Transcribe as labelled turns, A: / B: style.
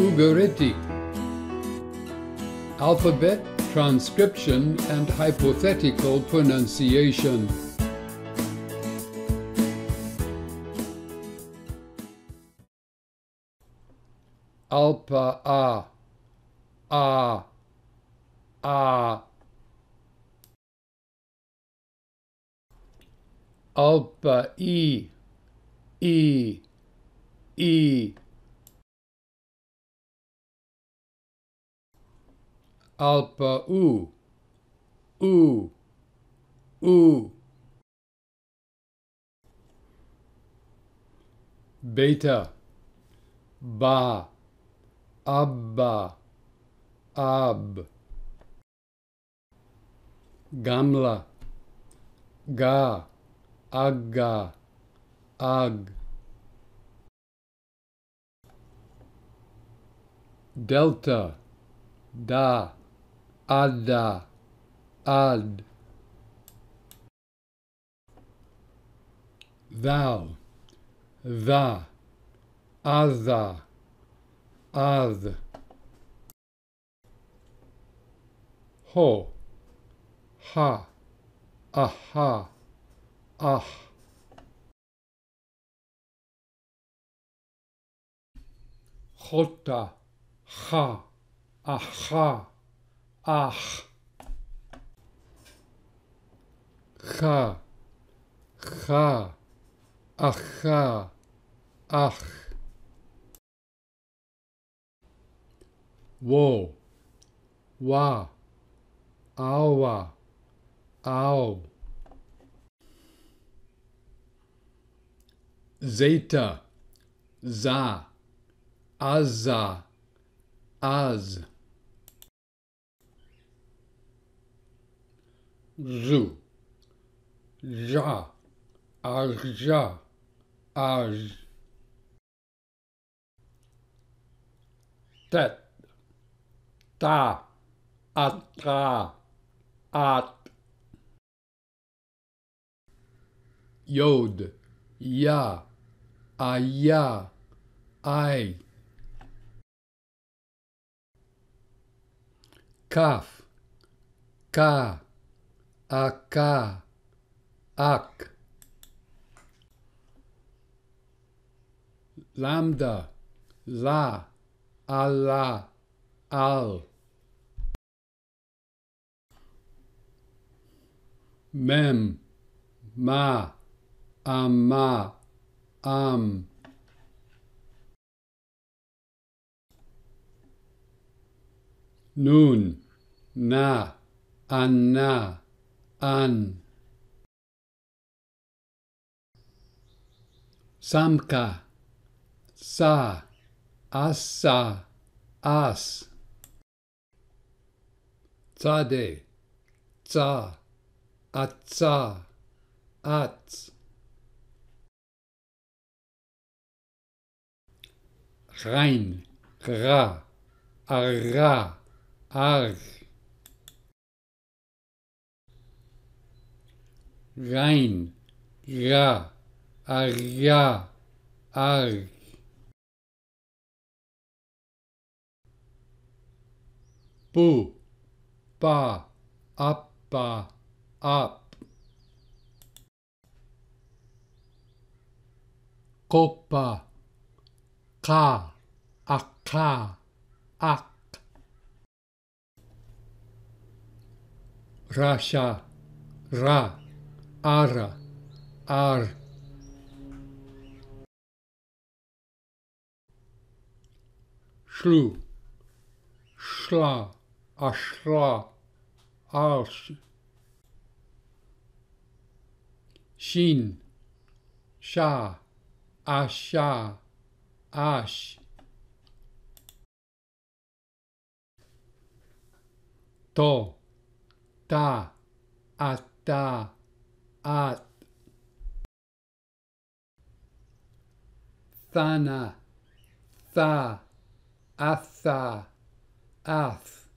A: Ugaritic. Alphabet, transcription, and hypothetical pronunciation. Alpa A, A, A. Alpa E, E, E. Alpa U, U, U. Beta, Ba, Abba, Ab. Gamla, Ga, Agga, Ag. Delta, Da, Adda, Ad. Thou, Tha, Atha, Ath. Ho, Ha, Aha, Ah. Chota, Ha, Aha, Ach. Cha, Cha, Acha, Ach. Wo, Wa, Awa, Au. Zeta, Za, Azza, Az. Zu, Ja, Arja, Aj. Tet, Ta, Atra, At. Yod, Ya, Aya, Ai. Kaf, Ka, Aka, Ak. Lambda, La, Allah, Al. Mem, Ma, Amma, Am. Nun, Na, Anna, An. Samka, Sa, asa As. Tzade, Tza, Atza, Atz. Rein, Ra, Arra, Arg. Rein, Ra, Arja, Arg. Bu, Ba, Appa, Ap. Copa, Ka, Akka, Ak. Rasha, Ra, Ara, Ar. Shlu, Shla, Ashla, Arsh. Shin, Sha, Asha, Ash. To, Ta, Ata, At. Thana, Tha, Atha, Ath.